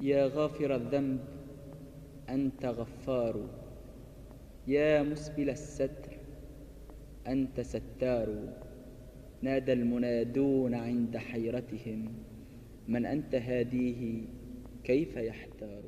يا غافر الذنب أنت غفار. يا مسبل الستر أنت ستار. نادى المنادون عند حيرتهم من أنت هاديه كيف يحتار؟